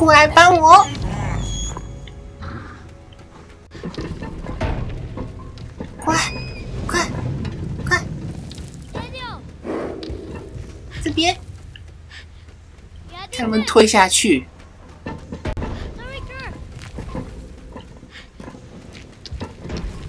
过来帮我！过来，快，快，这边，看能不能推下去。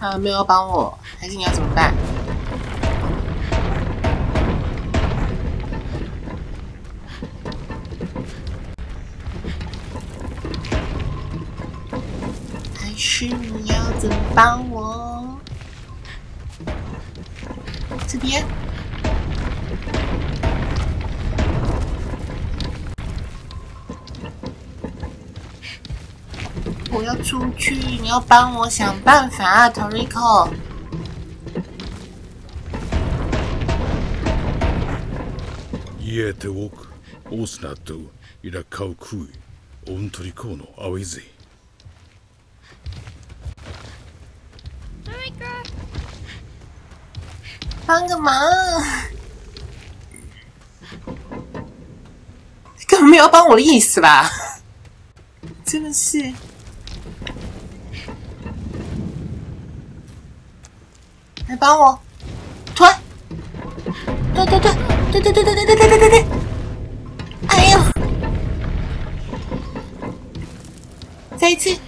啊，没有帮我，还是你要怎么办？帮我？这边。我要出去，你要帮我想办法啊，Toriko。家ておくオスナとイラカウクイオントリコのアウェゼ 帮个忙！根本没有帮我的意思吧？真的是。来帮我推，对对对对对对对对对对对对！哎呦，再一次，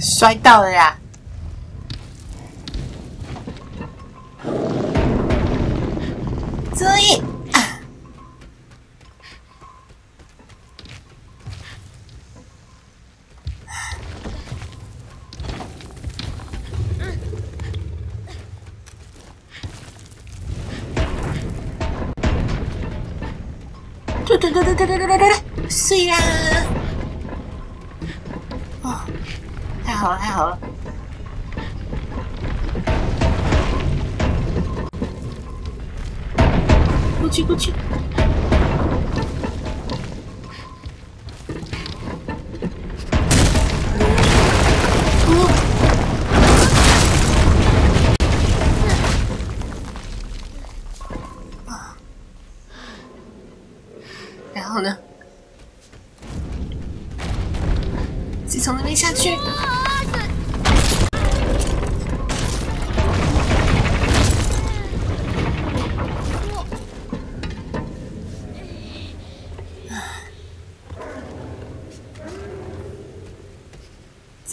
摔到了呀！注意。对对对对对对对对对，碎啦！哦，太好了太好了！去过去！然后呢？自己从那边下去。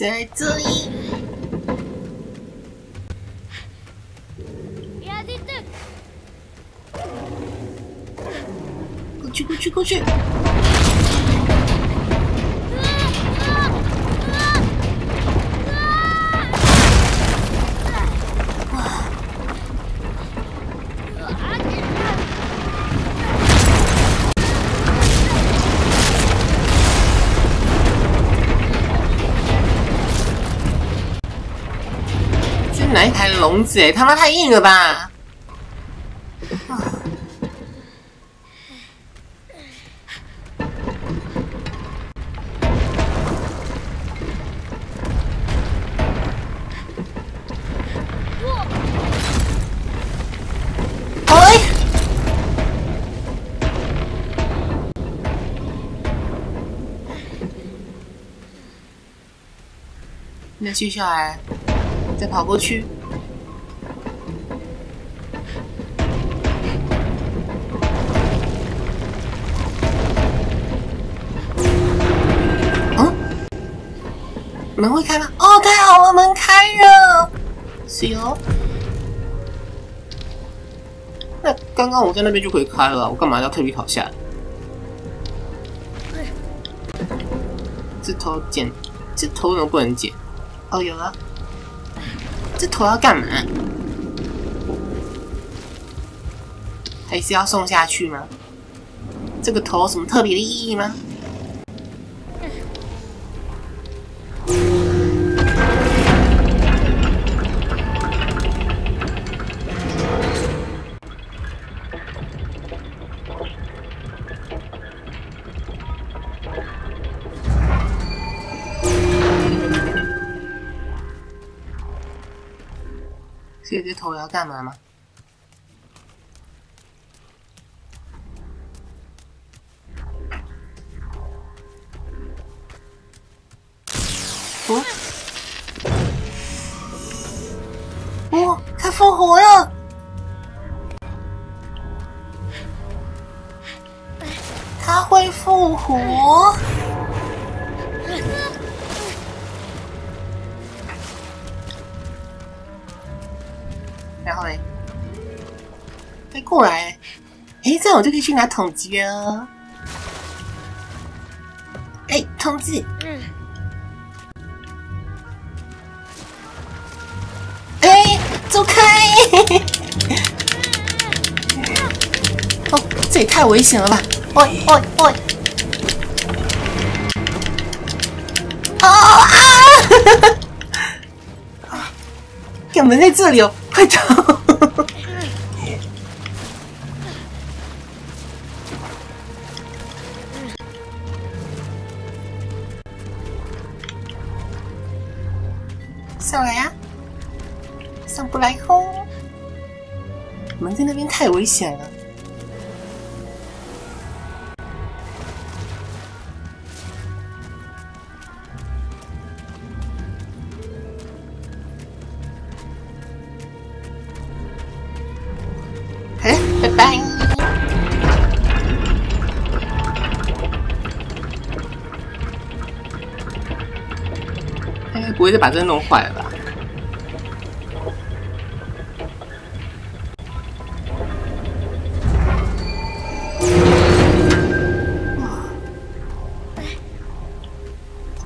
切いこっちこっちこっち。哪一台笼子？哎，他妈太硬了吧！哎！那接下来再跑过去。嗯？门会开吗？哦，太好了，门开了！是哦。那刚刚我在那边就可以开了，我干嘛要特别跑下来？这头剪，这头怎么不能剪？哦，有了。这头要干嘛？还是要送下去吗？这个头有什么特别的意义吗？我要干嘛吗？哦。哦，他复活了。他会复活。过来，哎，这样我就可以去拿统计了。哎，统计。哎，走开！哦，这也太危险了吧！喂喂喂！啊 啊！有门在这里哦，快走！上来呀！上不来轰！门在那边太危险了。哎，拜拜。应该不会再把这弄坏了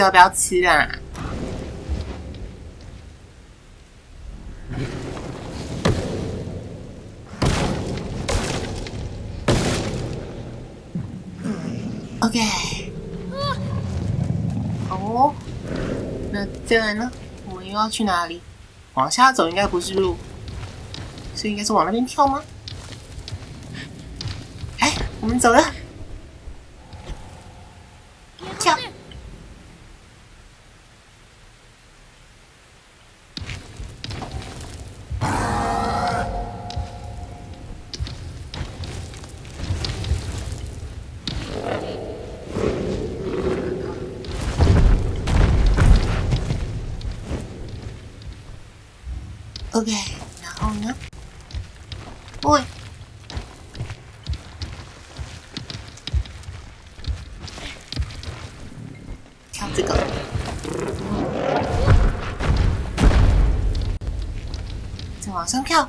要不要吃啊？OK，哦，那接下来呢？我们又要去哪里？往下走应该不是路，所以应该是往那边跳吗？哎，我们走了，OK，然后呢？喂，跳这个，再往上跳。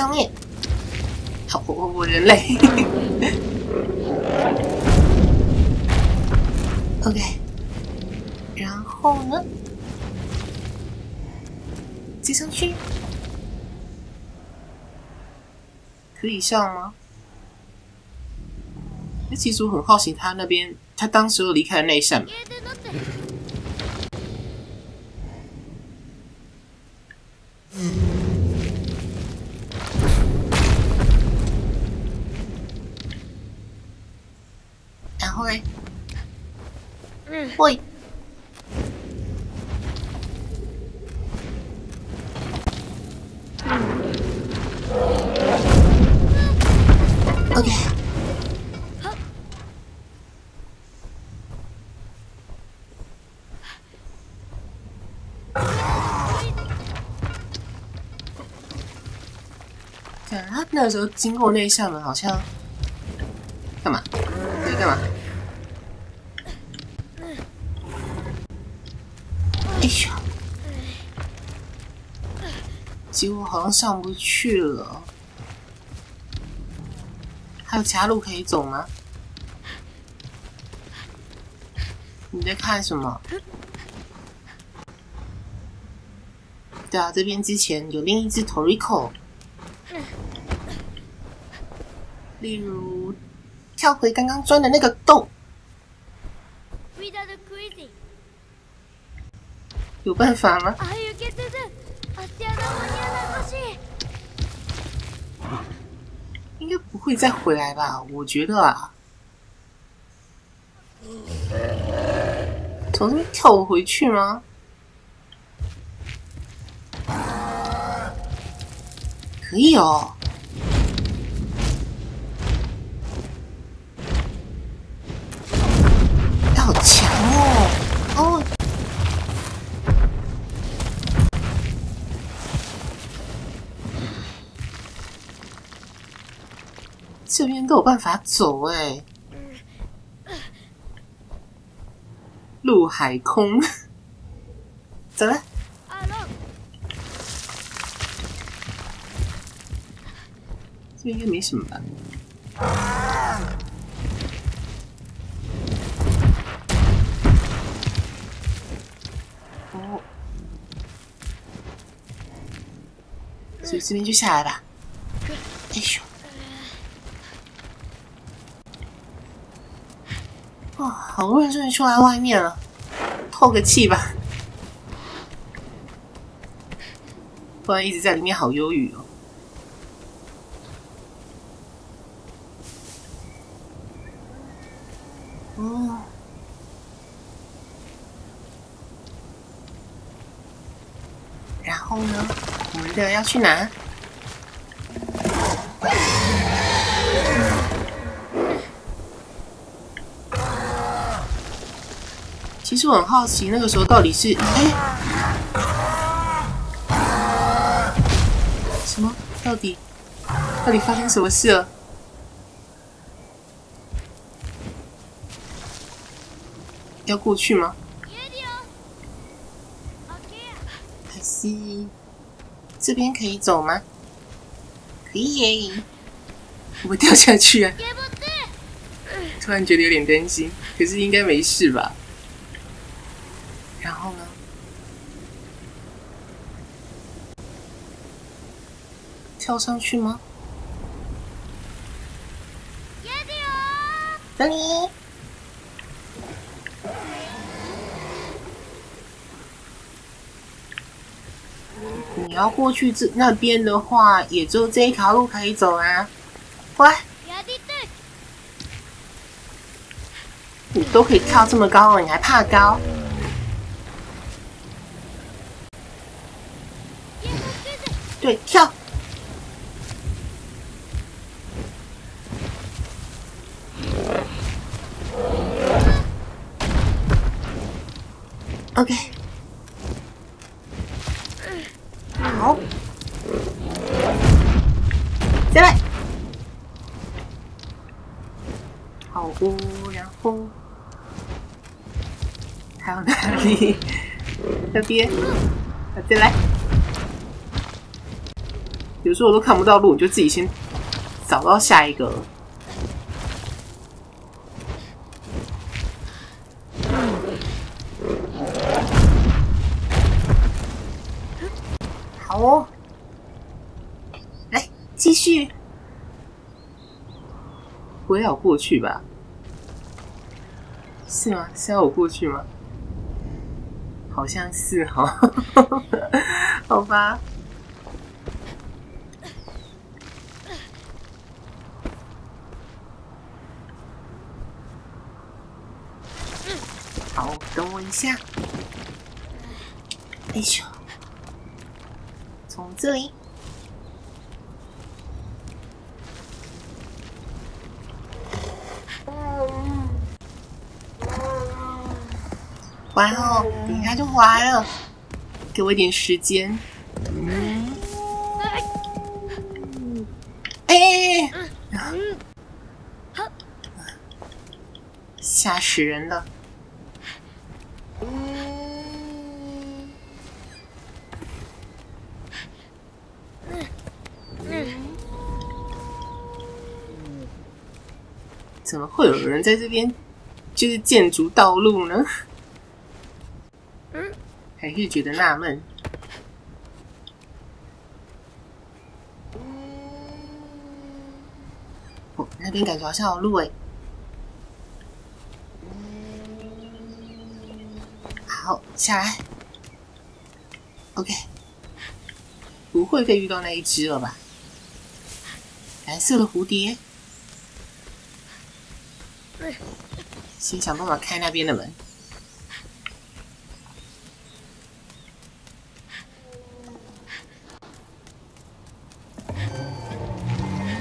上面，好，我我人类，OK，然后呢，接上去，可以上吗？那其实我很好奇，他那边他当时离开的那一扇门。喂，OK，对啊，他那时候经过那一扇门，好像干嘛？在干嘛？哎呀，结果好像上不去了。还有其他路可以走吗？你在看什么？对啊，这边之前有另一只 Torico，例如跳回刚刚钻的那个洞，有办法吗？应该不会再回来吧？我觉得啊，从这边跳回去吗？可以哦。这边都有办法走哎，陆海空，走了。这应该没什么吧？哦，所以这边就下来吧。哎呦！好不容易终于出来外面了，透个气吧，不然一直在里面好忧郁哦。哦。然后呢？我们的要去哪？其实我很好奇，那个时候到底是哎、什么？到底到底发生什么事了？要过去吗？家でよオッケー还是这边可以走吗？可以耶！会不会掉下去啊？ゲボって突然觉得有点担心，可是应该没事吧？ 跳上去吗？家でよ等你。你要过去这那边的话，也只有这一条路可以走啊。乖，やりたい你都可以跳这么高了，你还怕高？ OK，好，再来，好哦，然后还有哪里？这边，再来。有时候我都看不到路，你就自己先找到下一个哦，来继续，不会要过去吧？是吗？是要我过去吗？好像是哈、哦，好吧。好，等我一下。哎呦，从这里。完哦，等一下就完了，给我一点时间。嗯，哎，吓死人了！怎么会有人在这边就是建筑道路呢？还是觉得纳闷。哦，那边感觉好像有路诶。好，下来。OK，不会再遇到那一只了吧？蓝色的蝴蝶。先想办法开那边的门。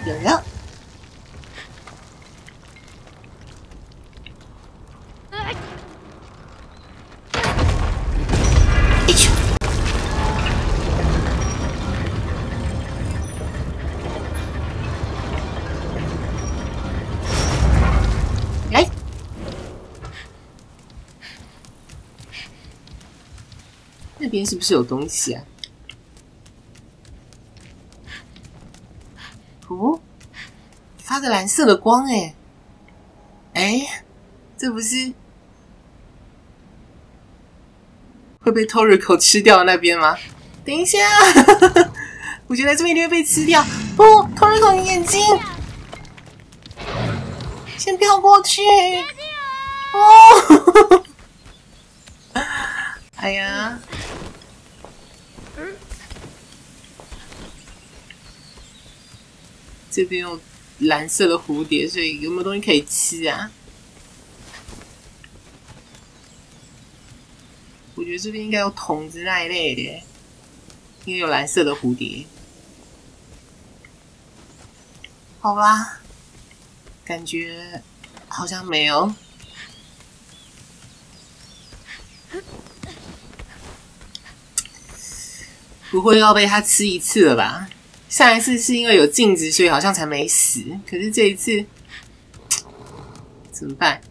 有人，边是不是有东西啊？哦，发着蓝色的光哎，哎，这不是会被 Toriko 吃掉的那边吗？等一下，我觉得这边一定会被吃掉。不，Toriko，你眼睛，先飘过去。哦，哎呀。这边有蓝色的蝴蝶，所以有没有东西可以吃啊？我觉得这边应该有桶子那一类的，因为有蓝色的蝴蝶。好吧，感觉好像没有。不会要被它吃一次了吧？上一次是因为有镜子，所以好像才没死。可是这一次怎么办？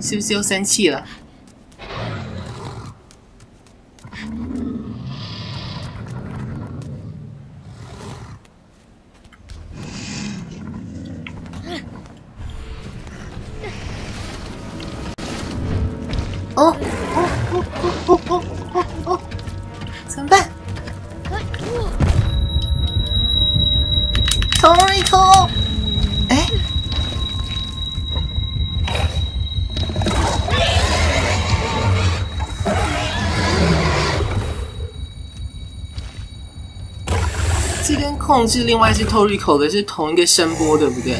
是不是又生气了？哦哦哦哦哦哦哦！怎么办？Toriko，哎，这跟控制另外一只透气口的是同一个声波，对不对？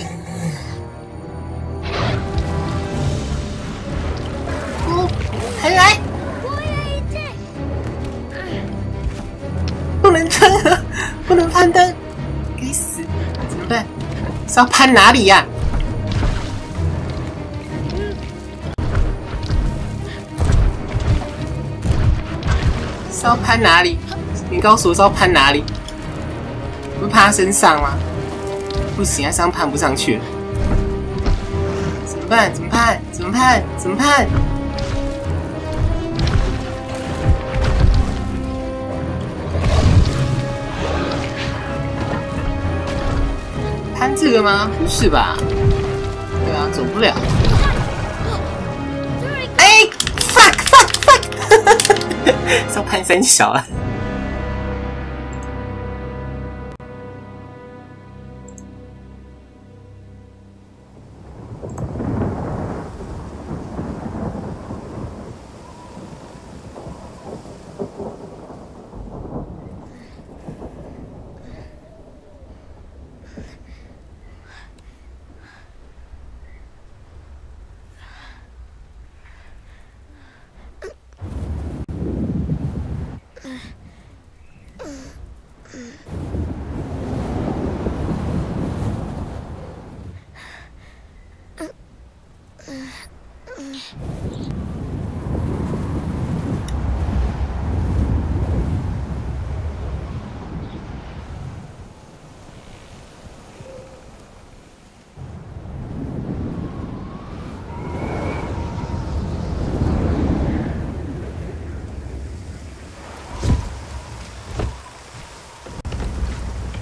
是要攀哪里呀、是要攀哪里？你告诉我是要攀哪里？不是攀身上吗？不行啊，这样攀不上去了。怎么办？怎么攀？怎么攀？怎么攀？这个吗？不是吧？对啊，走不了。哎，fuck fuck fuck！是要攀三小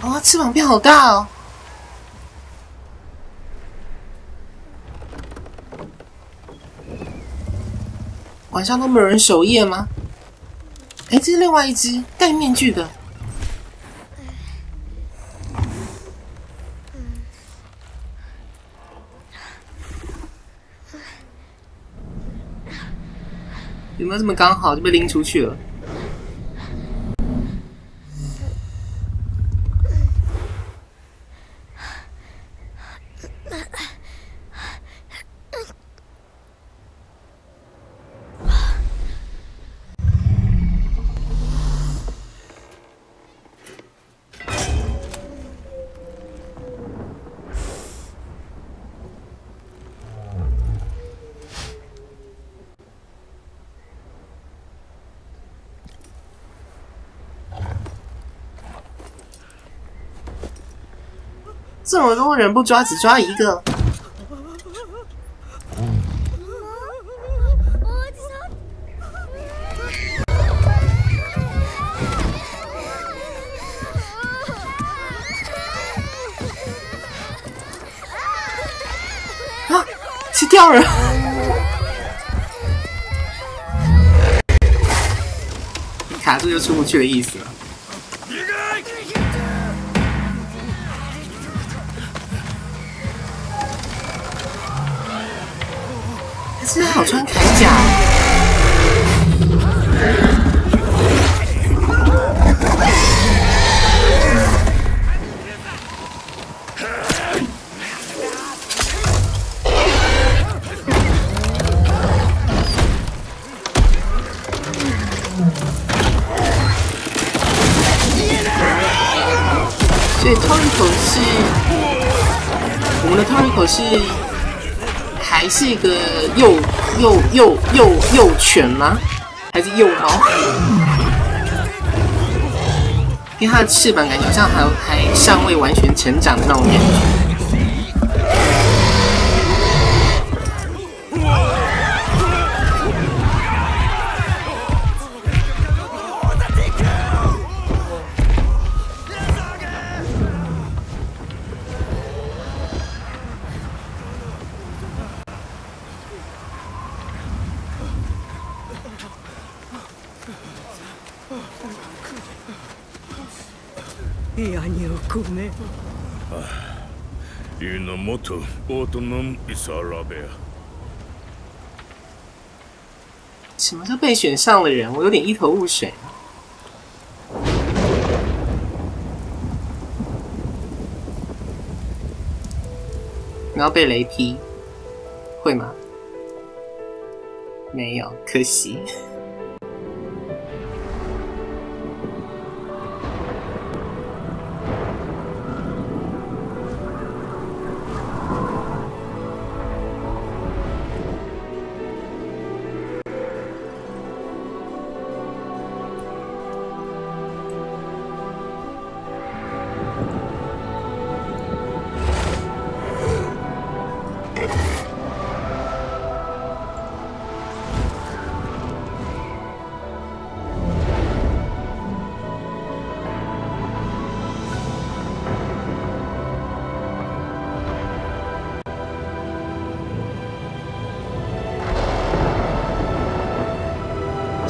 啊？翅膀变好大哦！晚上都没有人守夜吗？哎，这是另外一只戴面具的。有没有这么刚好就被拎出去了？这么多人不抓，只抓一个。啊！去掉了！卡住就出不去的意思了。犬吗？还是幼猫？因为它的翅膀感觉好像还还尚未完全成长的那种感觉。ヤニを込め Inomoto Autonom Isarabea 什么叫被选上的人？我有点一头雾水。然后被雷劈，会吗？没有，可惜。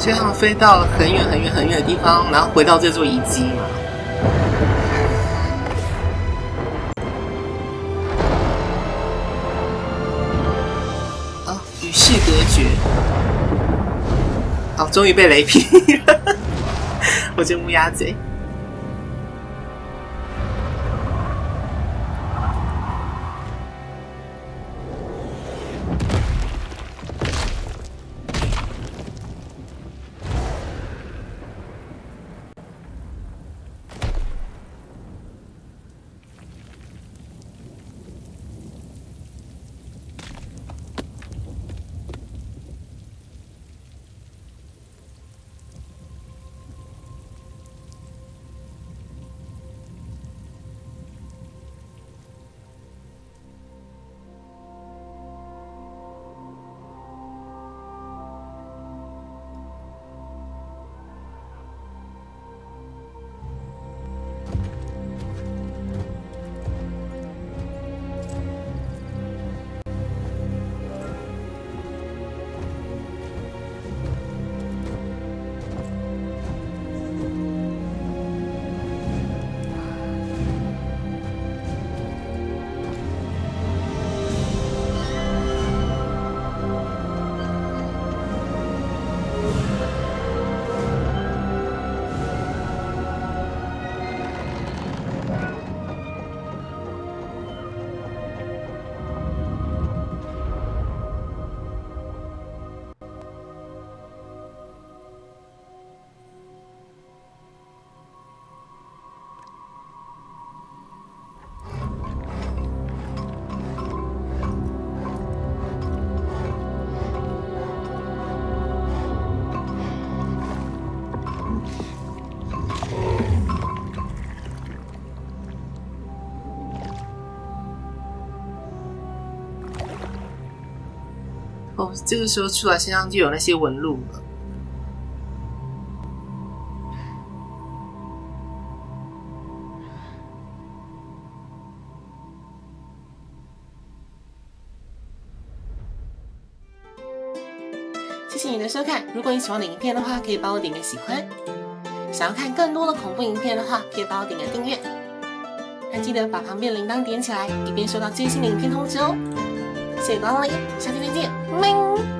所以他们飞到了很远很远很远的地方，然后回到这座遗迹嘛。啊，与世隔绝。好，终于被雷劈了！我这乌鸦嘴。这个时候出来身上就有那些纹路了。谢谢你的收看，如果你喜欢的影片的话，可以帮我点个喜欢。想要看更多的恐怖影片的话，可以帮我点个订阅。还记得把旁边铃铛点起来，以便收到最新的影片通知哦。谢谢光临，下期再见，拜。